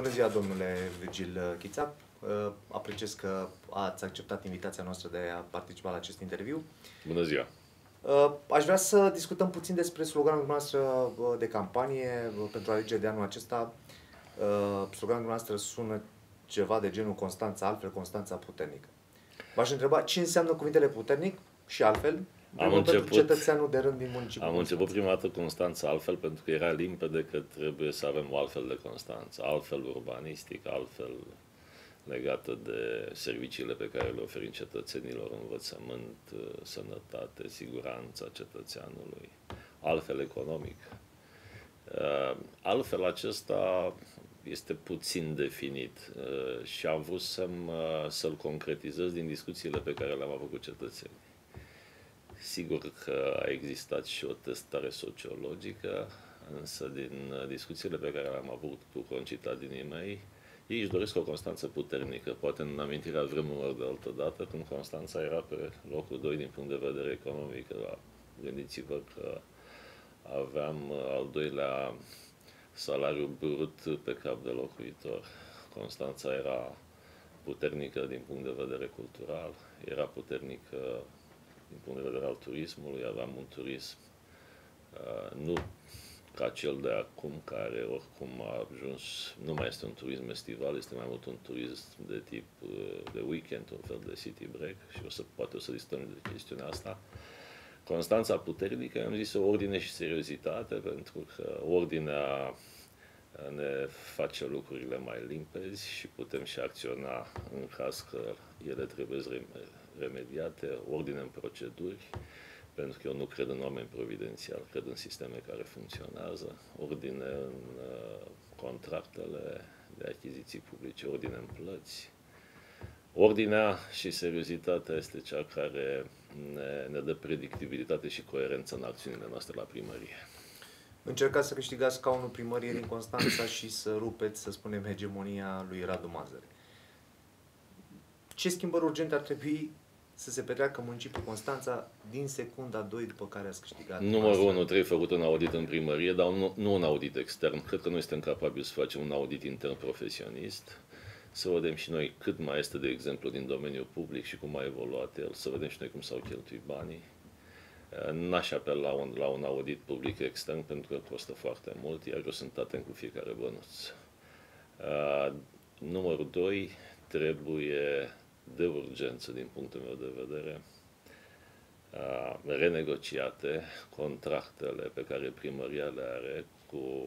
Bună ziua, domnule Virgil Chița. Uh, apreciez că ați acceptat invitația noastră de a participa la acest interviu. Bună ziua! Uh, aș vrea să discutăm puțin despre sloganul noastră uh, de campanie pentru alegeri de anul acesta. Sloganul noastră sună ceva de genul Constanța altfel, Constanța puternică. V-aș întreba ce înseamnă cuvintele puternic și altfel am început, cetățeanul de rând din municipiul Am început prima dată Constanța altfel pentru că era limpede că trebuie să avem o altfel de Constanța, altfel urbanistic, altfel legată de serviciile pe care le oferim cetățenilor, învățământ, sănătate, siguranța cetățeanului, altfel economic. Uh, altfel acesta este puțin definit uh, și am vrut să-mi, uh, să-l concretizez din discuțiile pe care le-am avut cu cetățenii. Sigur că a existat și o testare sociologică, însă din discuțiile pe care le-am avut cu concitadinii mei, ei își doresc o Constanță puternică, poate în amintirea vremurilor de altă dată, când Constanța era pe locul 2 din punct de vedere economic. Gândiți-vă că aveam al doilea salariu brut pe cap de locuitor. Constanța era puternică din punct de vedere cultural, era puternică din punct de vedere al turismului, aveam un turism uh, nu ca cel de acum, care oricum a ajuns, nu mai este un turism estival, este mai mult un turism de tip uh, de weekend, un fel de city break și o să, poate o să discutăm de chestiunea asta. Constanța puternică, am zis, o ordine și seriozitate, pentru că ordinea ne face lucrurile mai limpezi și putem și acționa în caz că ele trebuie remediate, ordine în proceduri, pentru că eu nu cred în oameni providențial, cred în sisteme care funcționează, ordine în uh, contractele de achiziții publice, ordine în plăți. Ordinea și seriozitatea este cea care ne, ne dă predictibilitate și coerență în acțiunile noastre la primărie. Încercați să câștigați scaunul primăriei din Constanța și să rupeți, să spunem, hegemonia lui Radu Mazăre. Ce schimbări urgente ar trebui să se petreacă municipiul Constanța din secunda 2 după care ați câștigat. Numărul 1 trebuie făcut un audit în primărie, dar nu, nu un audit extern. Cred că noi suntem capabili să facem un audit intern profesionist, să vedem și noi cât mai este, de exemplu, din domeniul public și cum a evoluat el, să vedem și noi cum s-au cheltuit banii. N-aș apel la un, la un audit public extern pentru că costă foarte mult, iar eu sunt atent cu fiecare bănuț. Uh, numărul 2, trebuie de urgență din punctul meu de vedere, renegociate contractele pe care primăria le are cu,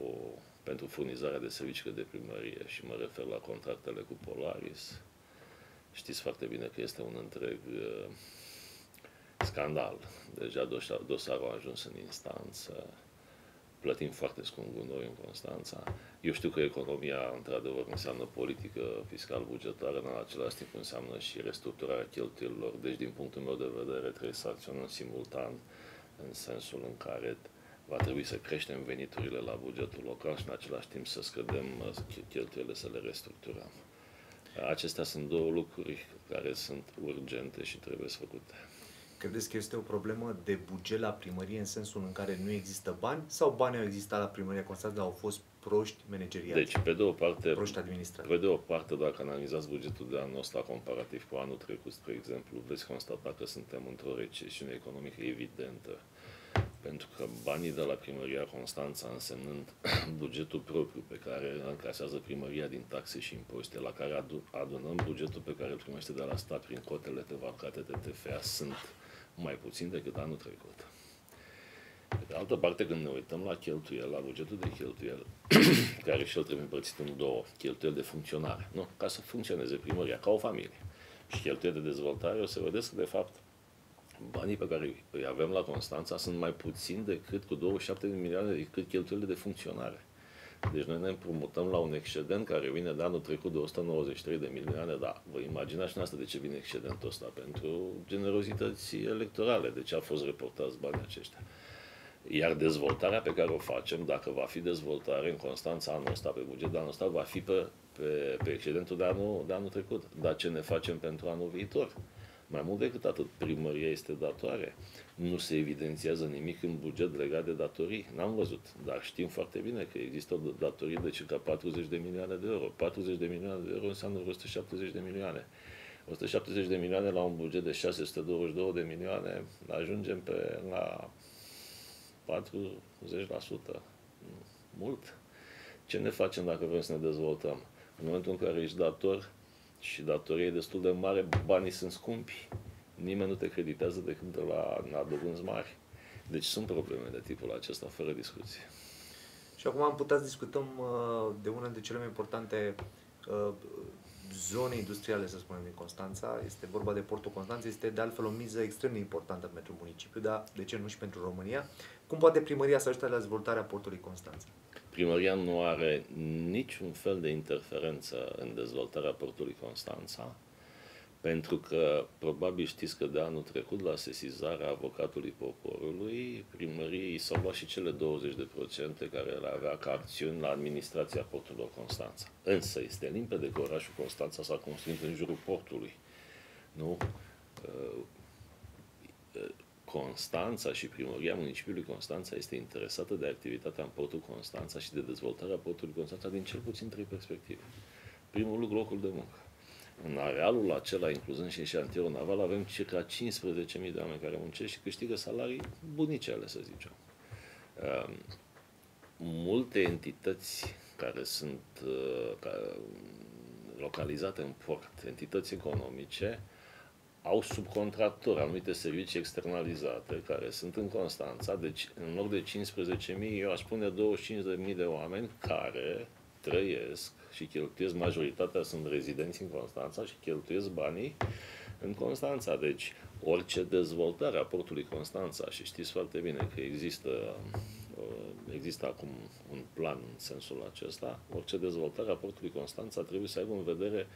pentru furnizarea de servicii de primărie și mă refer la contractele cu Polaris. Știți foarte bine că este un întreg uh, scandal. Deja dosarul a ajuns în instanță plătim foarte scump gunoi în Constanța. Eu știu că economia, într-adevăr, înseamnă politică fiscal-bugetară, în același timp înseamnă și restructurarea cheltuielilor. Deci, din punctul meu de vedere, trebuie să acționăm simultan în sensul în care va trebui să creștem veniturile la bugetul local și în același timp să scădem cheltuielile, să le restructurăm. Acestea sunt două lucruri care sunt urgente și trebuie să făcute. Credeți că este o problemă de buget la primărie în sensul în care nu există bani sau banii au existat la primăria Constanța, dar au fost proști manageriați? Deci, pe de o parte, proști administrați. Pe de o parte, dacă analizați bugetul de anul ăsta comparativ cu anul trecut, spre exemplu, veți constata că suntem într-o recesiune economică evidentă. Pentru că banii de la primăria Constanța, însemnând bugetul propriu pe care îl încasează primăria din taxe și impozite, la care adunăm bugetul pe care îl primește de la stat prin cotele de vacate de TFA, sunt mai puțin decât anul trecut. Pe de altă parte, când ne uităm la cheltuiel, la bugetul de cheltuiel, care și el trebuie împărțit în două, cheltuieli de funcționare, nu? ca să funcționeze primăria, ca o familie, și cheltuieli de dezvoltare, o să vedeți că, de fapt, banii pe care îi avem la Constanța sunt mai puțin decât cu 27 de milioane decât cheltuielile de funcționare. Deci noi ne împrumutăm la un excedent care vine de anul trecut de 193 de milioane, dar vă imaginați asta de ce vine excedentul ăsta? Pentru generozități electorale, de ce a fost reportați banii aceștia. Iar dezvoltarea pe care o facem, dacă va fi dezvoltare în Constanța anul ăsta, pe buget de anul ăsta, va fi pe, pe, pe excedentul de anul, de anul trecut. Dar ce ne facem pentru anul viitor? Mai mult decât atât, primăria este datoare. Nu se evidențiază nimic în buget legat de datorii. N-am văzut, dar știm foarte bine că există o datorie de circa 40 de milioane de euro. 40 de milioane de euro înseamnă 170 de milioane. 170 de milioane la un buget de 622 de milioane, ajungem pe la 40%. Mult. Ce ne facem dacă vrem să ne dezvoltăm? În momentul în care ești dator și datoria e destul de mare, banii sunt scumpi. Nimeni nu te creditează decât de la, la dobânzi mari. Deci sunt probleme de tipul acesta, fără discuție. Și acum am putea să discutăm uh, de una dintre cele mai importante uh, zone industriale, să spunem, din Constanța. Este vorba de Portul Constanța. Este de altfel o miză extrem de importantă pentru municipiu, dar de ce nu și pentru România. Cum poate primăria să ajute la dezvoltarea Portului Constanța? Primăria nu are niciun fel de interferență în dezvoltarea portului Constanța, pentru că probabil știți că de anul trecut, la sesizarea avocatului poporului, primăriei s-au luat și cele 20% care le avea ca acțiuni la administrația portului Constanța. Însă este limpede că orașul Constanța s-a construit în jurul portului. Nu? Constanța și primăria municipiului Constanța este interesată de activitatea în portul Constanța și de dezvoltarea portului Constanța din cel puțin trei perspective. Primul lucru, locul de muncă. În arealul acela, incluzând și șantierul naval, avem circa 15.000 de oameni care muncesc și câștigă salarii bunicele, să zicem. Um, multe entități care sunt uh, localizate în port, entități economice, au subcontractori, anumite servicii externalizate, care sunt în Constanța, deci în loc de 15.000, eu aș spune 25.000 de oameni care trăiesc și cheltuiesc, majoritatea sunt rezidenți în Constanța și cheltuiesc banii în Constanța. Deci orice dezvoltare a portului Constanța, și știți foarte bine că există uh, există acum un plan în sensul acesta, orice dezvoltare a portului Constanța trebuie să aibă în vedere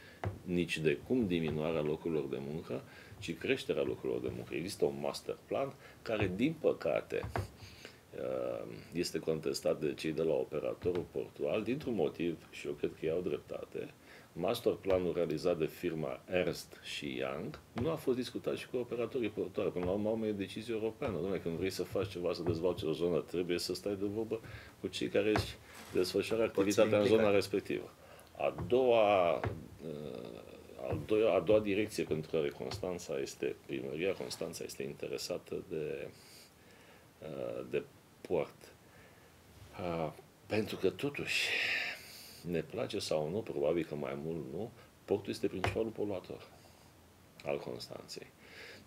nici de cum diminuarea locurilor de muncă, ci creșterea locurilor de muncă. Există un master plan care, din păcate, uh, este contestat de cei de la operatorul portual dintr-un motiv, și eu cred că ei au dreptate, master planul realizat de firma Ernst și Young nu a fost discutat și cu operatorii portuari. Până la urmă, e decizie europeană. Dom'le, când vrei să faci ceva, să dezvolți o zonă, trebuie să stai de vorbă cu cei care își desfășoară activitatea în zona respectivă. A doua, uh, a doua, a doua direcție pentru care Constanța este, primăria Constanța este interesată de, uh, de port. Uh, pentru că totuși ne place sau nu, probabil că mai mult nu, portul este principalul poluator al Constanței.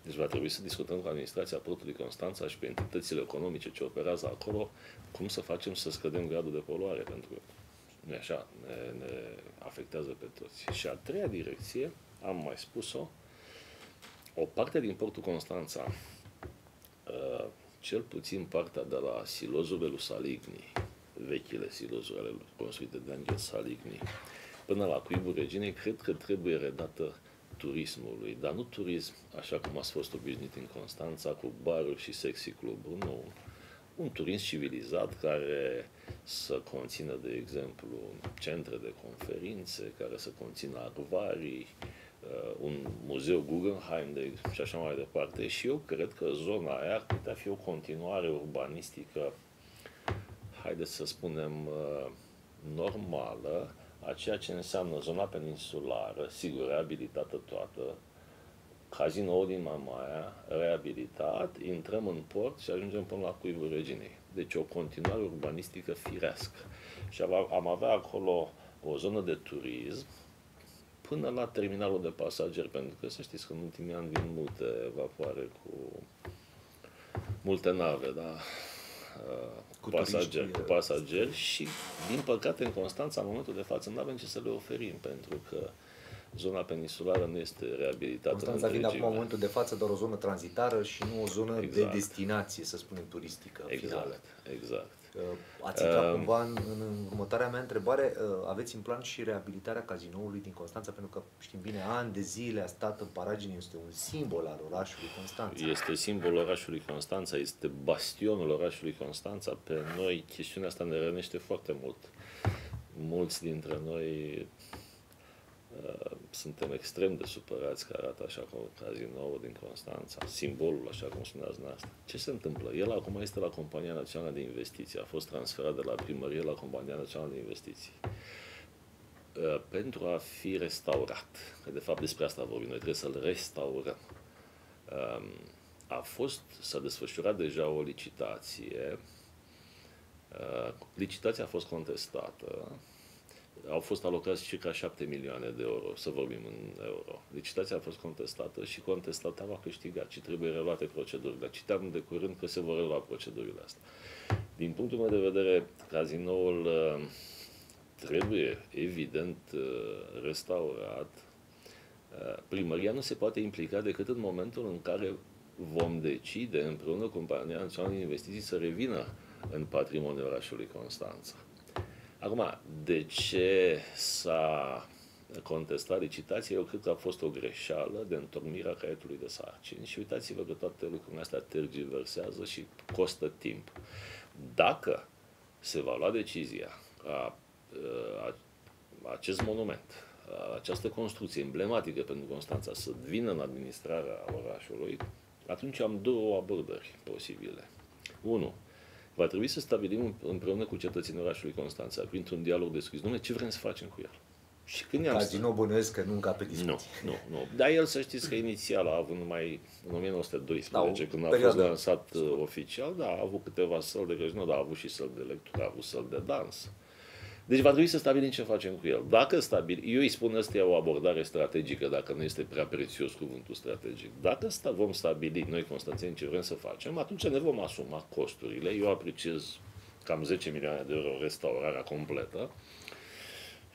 Deci va trebui să discutăm cu administrația portului Constanța și cu entitățile economice ce operează acolo, cum să facem să scădem gradul de poluare, pentru că nu așa, ne, ne afectează pe toți. Și a treia direcție, am mai spus-o, o parte din portul Constanța, uh, cel puțin partea de la silozul Velusaligni, vechile silozuri ale construite de Angel Saligny, până la cuibul reginei, cred că trebuie redată turismului, dar nu turism așa cum ați fost obișnuit în Constanța, cu baruri și sexy cluburi, nu. Un turism civilizat care să conțină, de exemplu, centre de conferințe, care să conțină acvarii, uh, un muzeu Guggenheim de, și așa mai departe. Și eu cred că zona aia ar putea fi o continuare urbanistică haideți să spunem, uh, normală a ceea ce înseamnă zona peninsulară, sigur, reabilitată toată, cazinoul din Mamaia, reabilitat, intrăm în port și ajungem până la cuibul reginei. Deci o continuare urbanistică firească. Și am avea acolo o zonă de turism până la terminalul de pasageri, pentru că să știți că în ultimii ani vin multe vapoare cu multe nave, da? Cu pasageri, cu pasageri și, din păcate, în Constanța, în momentul de față, nu avem ce să le oferim, pentru că zona peninsulară nu este reabilitată. Constanța vine acum, în momentul de față, doar o zonă tranzitară și nu o zonă exact. de destinație, să spunem, turistică exact, finală. Exact. Ați intrat uh, cumva în, în următoarea mea întrebare, uh, aveți în plan și reabilitarea cazinoului din Constanța, pentru că știm bine, ani de zile a stat în paragine, este un simbol al orașului Constanța. Este simbolul orașului Constanța, este bastionul orașului Constanța. Pe noi chestiunea asta ne rănește foarte mult. Mulți dintre noi Uh, suntem extrem de supărați că arată așa cum cazinou din Constanța, simbolul, așa cum spuneați noastră. Ce se întâmplă? El acum este la Compania Națională de Investiții, a fost transferat de la primărie la Compania Națională de Investiții uh, pentru a fi restaurat. Că de fapt despre asta vorbim, noi trebuie să-l restaurăm. Um, a fost, s-a desfășurat deja o licitație, uh, licitația a fost contestată, au fost alocați circa 7 milioane de euro, să vorbim în euro. Licitația a fost contestată și contestatul a câștigat și trebuie reluate procedurile. Citeam de curând că se vor relua procedurile astea. Din punctul meu de vedere, cazinoul uh, trebuie, evident, uh, restaurat. Uh, primăria nu se poate implica decât în momentul în care vom decide împreună cu Compania Națională de Investiții să revină în patrimoniul orașului Constanța. Acum, de ce s-a contestat licitația? Eu cred că a fost o greșeală de întocmirea caietului de sarcini și uitați-vă că toate lucrurile astea tergiversează și costă timp. Dacă se va lua decizia ca a, acest monument, această construcție emblematică pentru Constanța să vină în administrarea orașului, atunci am două abordări posibile. Unu, va trebui să stabilim împreună cu cetățenii orașului Constanța, printr-un dialog deschis, domnule, ce vrem să facem cu el? Și când am Casino bănuiesc că nu pe discuții. Nu, nu, nu. Dar el să știți că inițial a avut numai în 1912, da, când a fost lansat uh, oficial, da, a avut câteva săli de grăjină, dar a avut și săli de lectură, a avut săli de dans. Deci va trebui să stabilim ce facem cu el. Dacă stabil, eu îi spun asta e o abordare strategică, dacă nu este prea prețios cuvântul strategic. Dacă sta, vom stabili noi, Constanțeni, ce vrem să facem, atunci ne vom asuma costurile. Eu apreciez cam 10 milioane de euro restaurarea completă.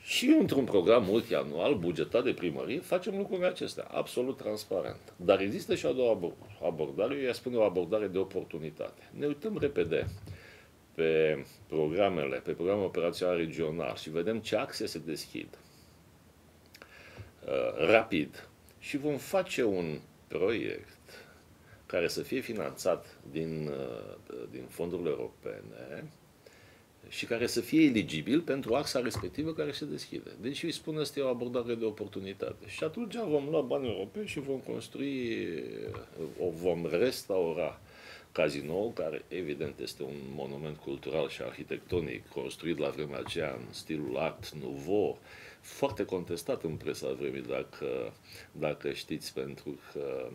Și într-un program multianual, bugetat de primărie, facem lucrurile acestea, absolut transparent. Dar există și a doua abordare, eu i spune o abordare de oportunitate. Ne uităm repede pe programele, pe programul operațional regional și vedem ce axe se deschid uh, rapid și vom face un proiect care să fie finanțat din, uh, din fondurile europene și care să fie eligibil pentru axa respectivă care se deschide. Deci îi spun asta e o abordare de oportunitate. Și atunci vom lua bani europeni și vom construi, o vom restaura cazinou, care evident este un monument cultural și arhitectonic, construit la vremea aceea în stilul art nouveau, foarte contestat în presa vremii, dacă, dacă știți, pentru că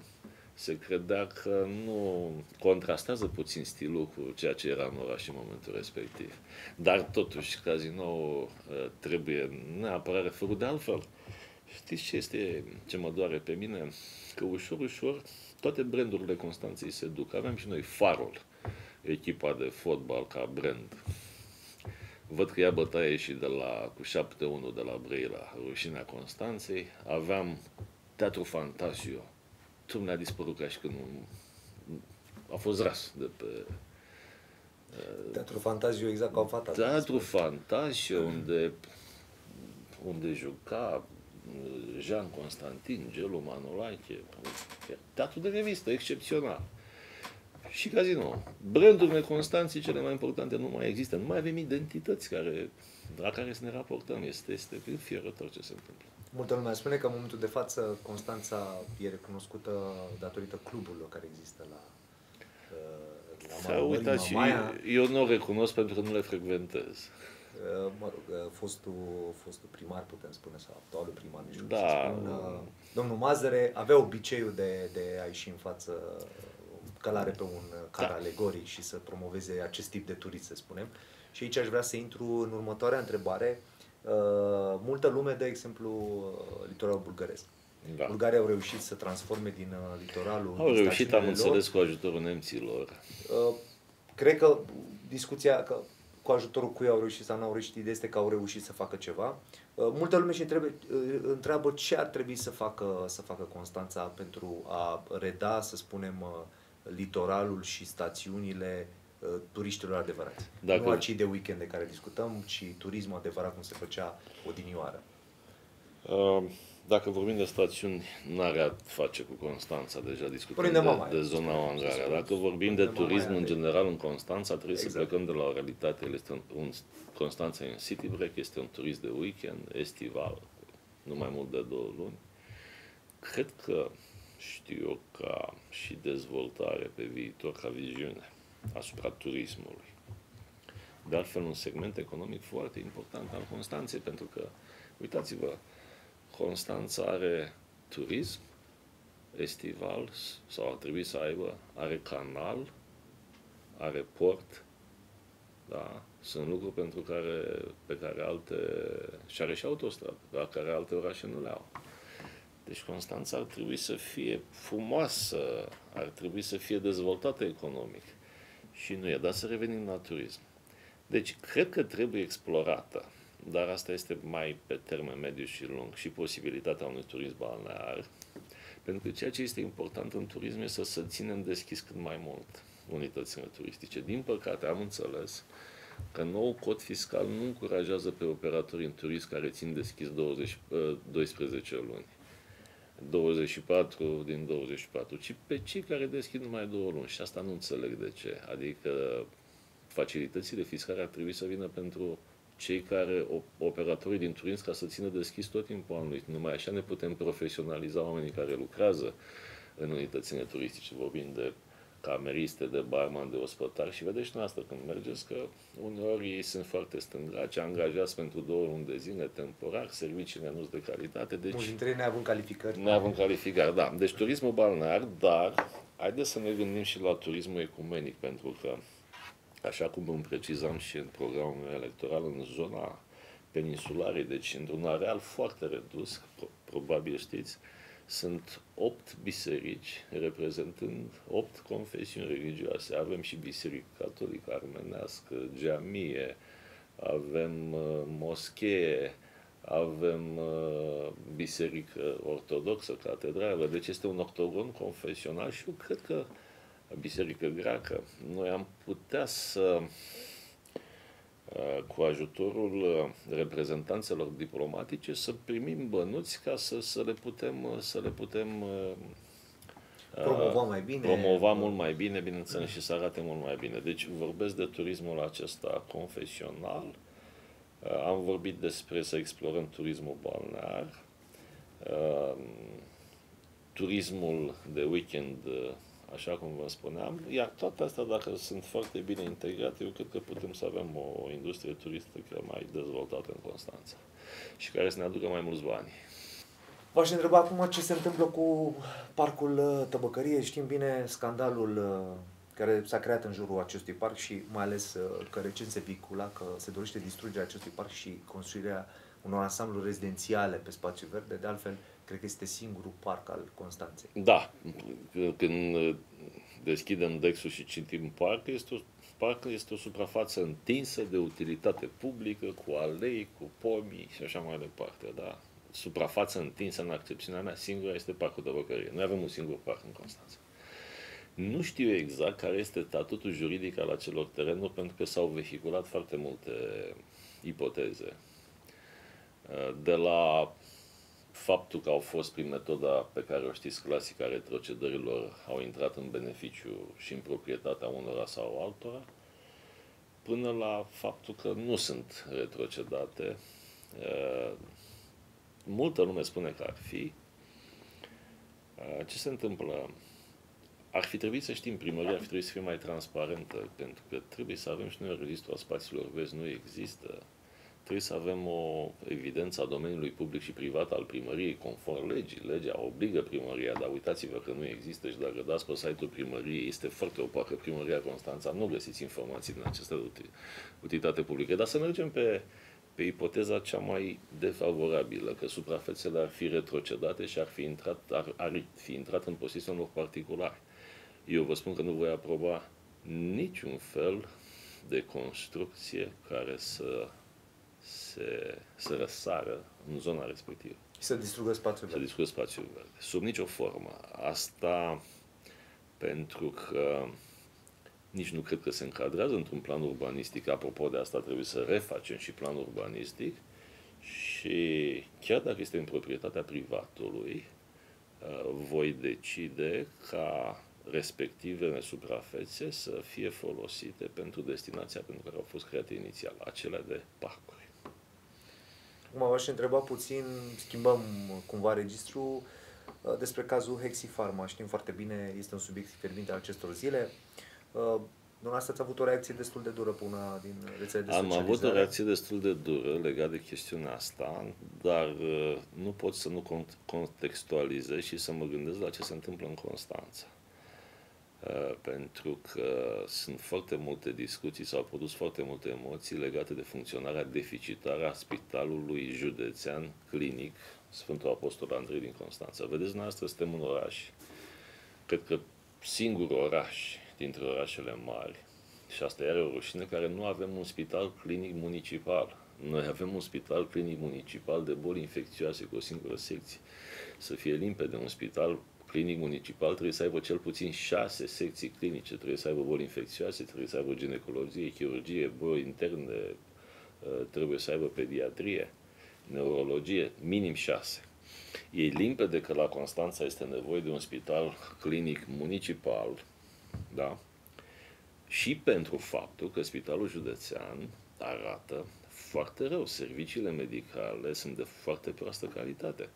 se credea că nu contrastează puțin stilul cu ceea ce era în oraș în momentul respectiv. Dar totuși, cazinou uh, trebuie neapărat refăcut de altfel. Știți ce este ce mă doare pe mine? Că ușor, ușor toate brandurile Constanței se duc. Avem și noi Farol, echipa de fotbal ca brand. Văd că ia bătaie și de la, cu 7-1 de la Brăila, rușinea Constanței. Aveam Teatru Fantasio. Tu mi-a dispărut ca și când un, a fost ras de pe... Teatru Fantasio exact ca o fata. Teatru Fantasio, unde, unde juca Jean Constantin, Gelu Manolache, teatru de revistă, excepțional. Și casino. Brandurile Constanții cele mai importante nu mai există. Nu mai avem identități care, la care să ne raportăm. Este, este fierător ce se întâmplă. Multă lume spune că în momentul de față Constanța e recunoscută datorită cluburilor care există la, uh, la Uitați, eu nu o recunosc pentru că nu le frecventez. Uh, mă rog, uh, fostul, fostul primar, putem spune, sau actualul primar, nu știu da. spun, uh, domnul Mazăre avea obiceiul de, de a ieși în față călare pe un car da. alegoric și să promoveze acest tip de turism, să spunem. Și aici aș vrea să intru în următoarea întrebare. Uh, multă lume, de exemplu, litoralul bulgăresc. Da. Bulgaria au reușit să transforme din uh, litoralul... Au reușit, am înțeles, cu ajutorul nemților. Uh, cred că discuția, că cu ajutorul cui au reușit sau nu au reușit, ideea este că au reușit să facă ceva. Uh, multă lume și întrebe, uh, întreabă ce ar trebui să facă, să facă Constanța pentru a reda, să spunem, uh, litoralul și stațiunile turiștilor adevărați. Dacă... Nu acei de weekend de care discutăm, ci turismul adevărat cum se făcea odinioară. Uh dacă vorbim de stațiuni, n-are a face cu Constanța, deja discutăm de, de, de zona Oangarea. Dacă vorbim de turism în general în Constanța, trebuie exact. să plecăm de la o realitate. El este un, un, Constanța e un city break, este un turism de weekend, estival. nu mai mult de două luni. Cred că știu eu ca și dezvoltare pe viitor, ca viziune asupra turismului. De altfel, un segment economic foarte important al Constanței, pentru că, uitați-vă, Constanța are turism estival, sau ar trebui să aibă, are canal, are port, da? Sunt lucruri pentru care, pe care alte, și are și autostradă, la care alte orașe nu le au. Deci Constanța ar trebui să fie frumoasă, ar trebui să fie dezvoltată economic. Și nu e, dar să revenim la turism. Deci, cred că trebuie explorată, dar asta este mai pe termen mediu și lung, și posibilitatea unui turism balnear, pentru că ceea ce este important în turism este să se ținem deschis cât mai mult unitățile turistice. Din păcate, am înțeles că nou cod fiscal nu încurajează pe operatorii în turism care țin deschis 20, 12 luni. 24 din 24, ci pe cei care deschid numai două luni. Și asta nu înțeleg de ce. Adică facilitățile fiscale ar trebui să vină pentru cei care, operatorii din turism, ca să țină deschis tot timpul anului. Numai așa ne putem profesionaliza oamenii care lucrează în unitățile turistice, vorbind de cameriste, de barman, de ospătar și vedeți noastră când mergeți că uneori ei sunt foarte stângaci, angajați pentru două luni de zile temporar, serviciile nu sunt de calitate. Deci, Mulți dintre ei neavând calificări. Neavând calificări, da. Deci turismul balnear, dar haideți să ne gândim și la turismul ecumenic, pentru că, așa cum îmi precizam și în programul meu electoral, în zona peninsularei, deci într-un areal foarte redus, probabil știți, sunt opt biserici reprezentând opt confesiuni religioase. Avem și biserică catolică, armenească, geamie, avem uh, moschee, avem uh, biserică ortodoxă, catedrală, deci este un octogon confesional și eu cred că biserică greacă. Noi am putea să Uh, cu ajutorul uh, reprezentanțelor diplomatice să primim bănuți ca să, să le putem, uh, să le putem promova mai bine. Promova mult mai bine, bineînțeles, și să arate mult mai bine. Deci vorbesc de turismul acesta confesional, am vorbit despre să explorăm turismul balnear, turismul de weekend așa cum vă spuneam, iar toate astea, dacă sunt foarte bine integrate, eu cred că putem să avem o industrie turistică mai dezvoltată în Constanța și care să ne aducă mai mulți bani. V-aș întreba acum ce se întâmplă cu parcul uh, Tăbăcărie. Știm bine scandalul uh, care s-a creat în jurul acestui parc și mai ales uh, că recent se vicula că se dorește distrugerea acestui parc și construirea unor ansamblu rezidențiale pe spațiu verde. De altfel, Cred că este singurul parc al Constanței. Da. Când deschidem Dexul și citim parc, este o, parc este o suprafață întinsă de utilitate publică, cu alei, cu pomii și așa mai departe. Da? Suprafață întinsă în accepțiunea mea singura este parcul de Băcărie. Noi avem un singur parc în Constanța. Nu știu exact care este statutul juridic al acelor terenuri, pentru că s-au vehiculat foarte multe ipoteze. De la faptul că au fost prin metoda pe care o știți clasică a retrocedărilor, au intrat în beneficiu și în proprietatea unora sau altora, până la faptul că nu sunt retrocedate. Multă lume spune că ar fi. Ce se întâmplă? Ar fi trebuit să știm, primăria ar fi trebuit să fie mai transparentă, pentru că trebuie să avem și noi un registru al spațiilor vezi, nu există trebuie să avem o evidență a domeniului public și privat al primăriei conform legii. Legea obligă primăria, dar uitați-vă că nu există și dacă dați pe site-ul primăriei, este foarte opacă primăria Constanța, nu găsiți informații din această utilitate publică. Dar să mergem pe, pe ipoteza cea mai defavorabilă, că suprafețele ar fi retrocedate și ar fi intrat, ar, ar fi intrat în posesia unor particulari. Eu vă spun că nu voi aproba niciun fel de construcție care să se, să răsară în zona respectivă. Și să distrugă spațiul verde. Să distrugă spațiul verde. Sub nicio formă. Asta pentru că nici nu cred că se încadrează într-un plan urbanistic. Apropo de asta, trebuie să refacem și planul urbanistic și chiar dacă este în proprietatea privatului, uh, voi decide ca respectivele suprafețe să fie folosite pentru destinația pentru care au fost create inițial, acelea de parcuri. Acum v-aș întreba puțin, schimbăm cumva registru uh, despre cazul Hexifarma. Știm foarte bine, este un subiect fierbinte al acestor zile. Uh, Dumneavoastră ați avut o reacție destul de dură pe una din rețelele de Am avut o reacție destul de dură legat de chestiunea asta, dar uh, nu pot să nu contextualizez și să mă gândesc la ce se întâmplă în Constanța. Uh, pentru că sunt foarte multe discuții, s-au produs foarte multe emoții legate de funcționarea deficitară a Spitalului Județean Clinic Sfântul Apostol Andrei din Constanța. Vedeți, noastră suntem un oraș, cred că singurul oraș dintre orașele mari, și asta e o rușine, care nu avem un spital clinic municipal. Noi avem un spital clinic municipal de boli infecțioase cu o singură secție. Să fie limpede, un spital clinic municipal trebuie să aibă cel puțin șase secții clinice, trebuie să aibă boli infecțioase, trebuie să aibă ginecologie, chirurgie, boli interne, uh, trebuie să aibă pediatrie, neurologie, minim șase. E limpede că la Constanța este nevoie de un spital clinic municipal, da? Și pentru faptul că Spitalul Județean arată foarte rău. Serviciile medicale sunt de foarte proastă calitate.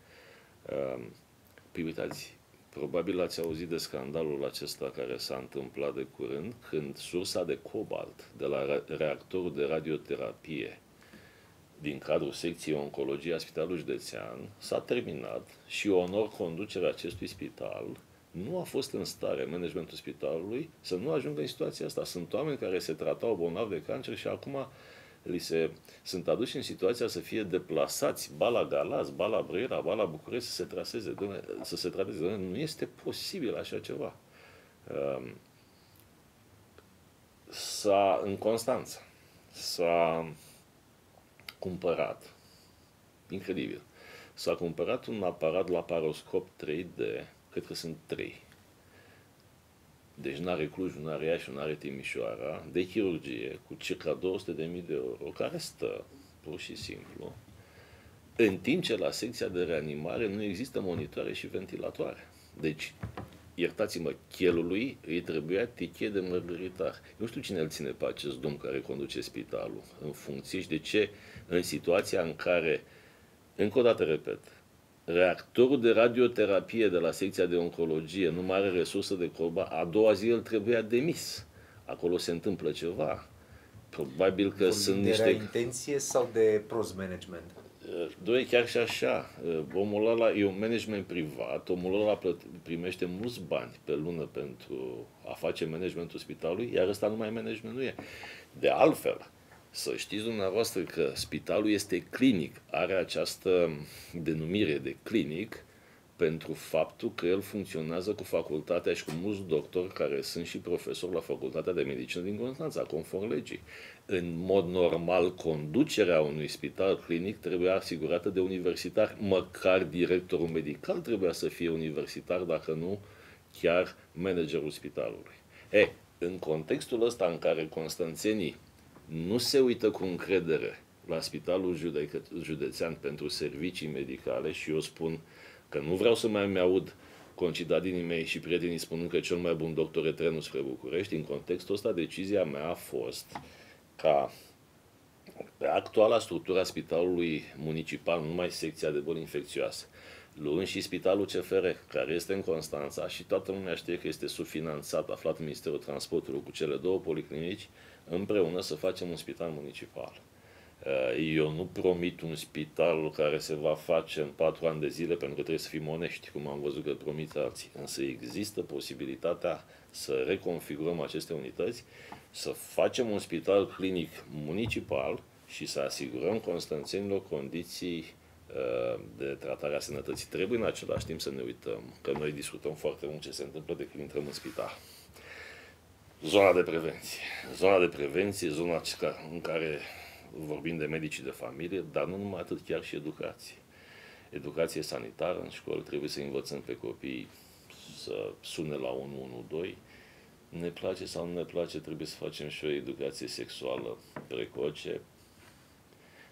Păi uitați, probabil ați auzit de scandalul acesta care s-a întâmplat de curând, când sursa de cobalt de la reactorul de radioterapie din cadrul secției oncologie a Spitalului Județean s-a terminat și onor conducerea acestui spital nu a fost în stare managementul spitalului să nu ajungă în situația asta. Sunt oameni care se tratau bolnavi de cancer și acum li se, sunt aduși în situația să fie deplasați, ba la Galați, ba la Brăila, ba la București, să se traseze, să se trateze. Nu este posibil așa ceva. Um, s-a, în Constanța, s-a cumpărat, incredibil, s-a cumpărat un aparat la paroscop 3D cred că sunt trei. Deci nu are Cluj, nu are Iași, nu are Timișoara, de chirurgie, cu circa 200.000 de euro, care stă, pur și simplu, în timp ce la secția de reanimare nu există monitoare și ventilatoare. Deci, iertați-mă, chelului îi trebuia tichie de mărgăritar. Nu știu cine îl ține pe acest domn care conduce spitalul, în funcție și de ce, în situația în care, încă o dată repet, reactorul de radioterapie de la secția de oncologie nu mai are resursă de corba, a doua zi el trebuia demis. Acolo se întâmplă ceva. Probabil că Vorbim sunt de niște... intenție sau de prost management? Uh, doi, chiar și așa. Uh, omul ăla e un management privat, omul ăla primește mulți bani pe lună pentru a face managementul spitalului, iar ăsta nu mai management nu e. De altfel, să știți dumneavoastră că spitalul este clinic, are această denumire de clinic pentru faptul că el funcționează cu facultatea și cu mulți doctori care sunt și profesori la Facultatea de Medicină din Constanța, conform legii. În mod normal, conducerea unui spital clinic trebuie asigurată de universitar, măcar directorul medical trebuia să fie universitar, dacă nu chiar managerul spitalului. E, în contextul ăsta în care constanțenii nu se uită cu încredere la Spitalul Judecă, Județean pentru servicii medicale și eu spun că nu vreau să mai mi-aud concitadinii mei și prietenii spunând că e cel mai bun doctor e trenul spre București. În contextul ăsta, decizia mea a fost ca pe actuala structura spitalului municipal, numai secția de boli infecțioase, luând și spitalul CFR, care este în Constanța și toată lumea știe că este subfinanțat, aflat în Ministerul Transportului cu cele două policlinici, împreună să facem un spital municipal. Uh, eu nu promit un spital care se va face în patru ani de zile pentru că trebuie să fim onești, cum am văzut că promit alții. Însă există posibilitatea să reconfigurăm aceste unități, să facem un spital clinic municipal și să asigurăm constanțenilor condiții uh, de tratare a sănătății. Trebuie în același timp să ne uităm că noi discutăm foarte mult ce se întâmplă de când intrăm în spital. Zona de prevenție. Zona de prevenție, zona în care vorbim de medicii de familie, dar nu numai atât, chiar și educație. Educație sanitară în școală, trebuie să învățăm pe copii să sune la 112. Ne place sau nu ne place, trebuie să facem și o educație sexuală precoce.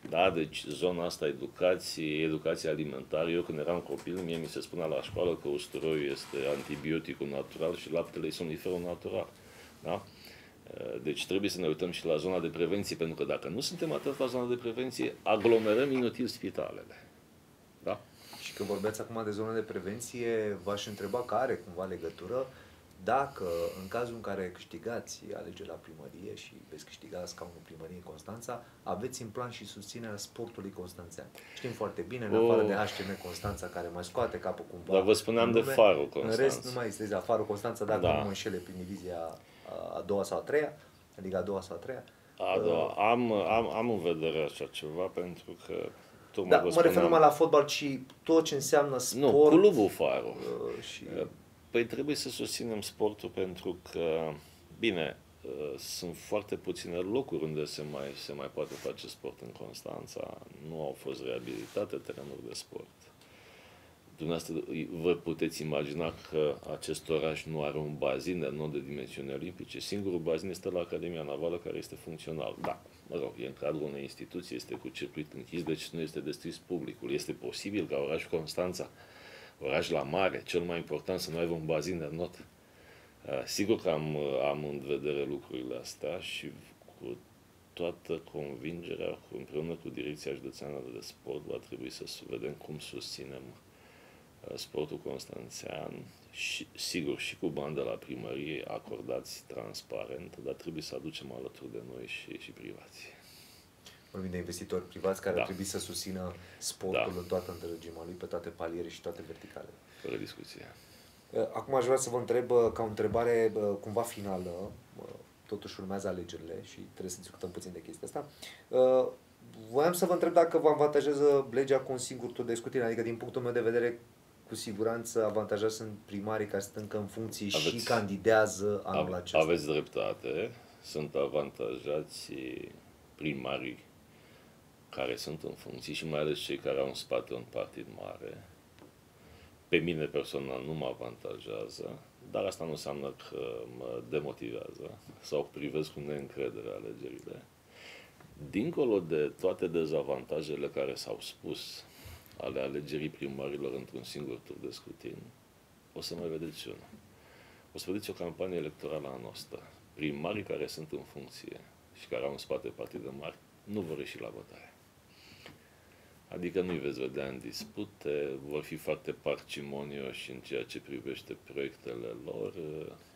Da, deci zona asta educație, educație alimentară. Eu când eram copil, mie mi se spunea la școală că usturoiul este antibioticul natural și laptele e somniferul natural. Da? Uh, deci trebuie să ne uităm și la zona de prevenție, pentru că dacă nu suntem atât la zona de prevenție, aglomerăm inutil spitalele. Da? Și când vorbeați acum de zona de prevenție, v-aș întreba că are cumva legătură dacă în cazul în care câștigați alegerea la primărie și veți câștiga scaunul primăriei Constanța, aveți în plan și susținerea sportului constanțean. Știm foarte bine, în afară oh. de HCM Constanța, care mai scoate capul cumva. Dar vă spuneam de Farul Constanța. În rest nu mai este Farul Constanța, dacă da. nu mă înșele prin divizia a doua sau a treia, adică a doua sau a treia. A doua. Uh, am, am, am în vedere așa ceva pentru că da, mă refer numai la fotbal, ci tot ce înseamnă sport. Nu, clubul Farul. Uh, și... Uh, Păi trebuie să susținem sportul pentru că, bine, uh, sunt foarte puține locuri unde se mai, se mai poate face sport în Constanța. Nu au fost reabilitate terenuri de sport. Dumneavoastră vă puteți imagina că acest oraș nu are un bazin de nou de dimensiuni olimpice. Singurul bazin este la Academia Navală care este funcțional. Da, mă rog, e în cadrul unei instituții, este cu circuit închis, deci nu este deschis publicul. Este posibil ca orașul Constanța oraș la mare, cel mai important să nu aibă un bazin de not. Uh, sigur că am, uh, am în vedere lucrurile astea și cu toată convingerea, împreună cu Direcția Județeană de Sport, va trebui să vedem cum susținem uh, sportul constanțean și, sigur, și cu bani de la primărie acordați transparent, dar trebuie să aducem alături de noi și, și privații vorbim de investitori privați care da. ar trebui să susțină sportul da. în toată întregimea lui, pe toate paliere și toate verticale. Fără discuție. Uh, acum aș vrea să vă întreb uh, ca o întrebare uh, cumva finală, totuși urmează alegerile și trebuie să discutăm puțin de chestia asta. Voiam să vă întreb dacă vă avantajează legea cu un singur tur de scrutin, adică din punctul meu de vedere cu siguranță avantajați sunt primarii care sunt încă în funcție aveți, și candidează anul acesta. Aveți dreptate, sunt avantajați primarii care sunt în funcție și mai ales cei care au în spate un partid mare. Pe mine personal nu mă avantajează, dar asta nu înseamnă că mă demotivează sau privesc cu neîncredere alegerile. Dincolo de toate dezavantajele care s-au spus ale alegerii primarilor într-un singur tur de scrutin, o să mai vedeți una. O să vedeți o campanie electorală a noastră. Primarii care sunt în funcție și care au în spate partide mari nu vor ieși la votare. Adică nu-i veți vedea în dispute, vor fi foarte parcimonioși în ceea ce privește proiectele lor,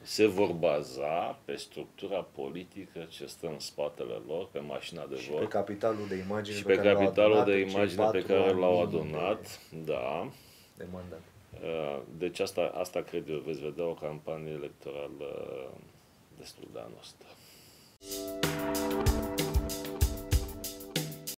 se vor baza pe structura politică ce stă în spatele lor, pe mașina de vot. Și pe capitalul de imagine și pe, pe capitalul adunat, de imagine pe care l-au adunat, de, da. De mandat. Uh, deci asta, asta cred eu, veți vedea o campanie electorală destul de anostă.